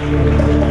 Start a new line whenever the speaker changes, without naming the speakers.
Música